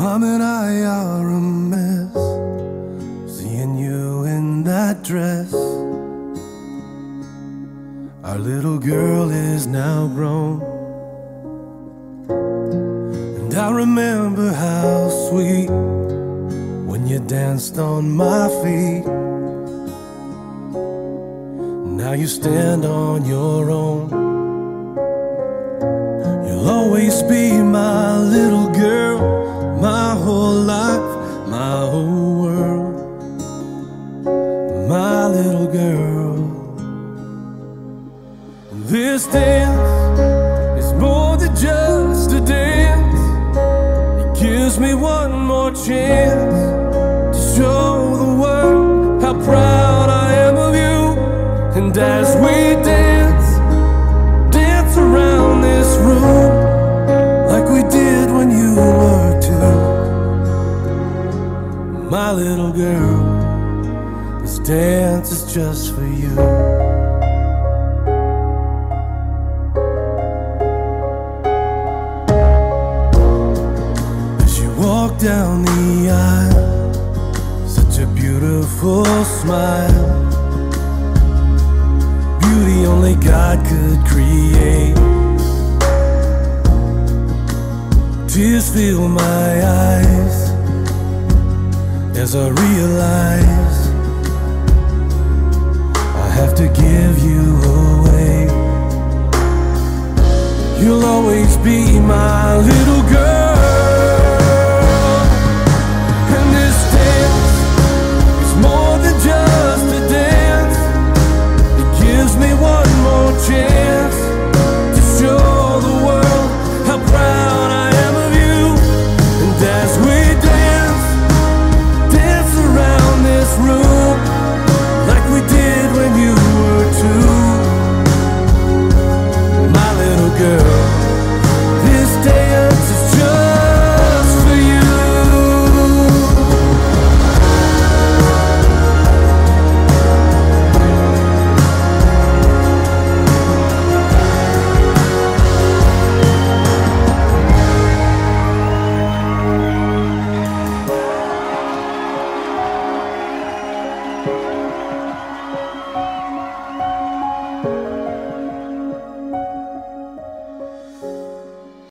Mom and I are a mess. Seeing you in that dress. Our little girl is now grown. And I remember how sweet when you danced on my feet. Now you stand on your own. You'll always be my This dance is more than just a dance. It gives me one more chance to show the world how proud I am of you. And as we dance, dance around this room like we did when you were two. My little girl, this dance is just for you. Down the aisle, such a beautiful smile. Beauty only God could create. Tears fill my eyes as I realize I have to give you away. You'll always be my little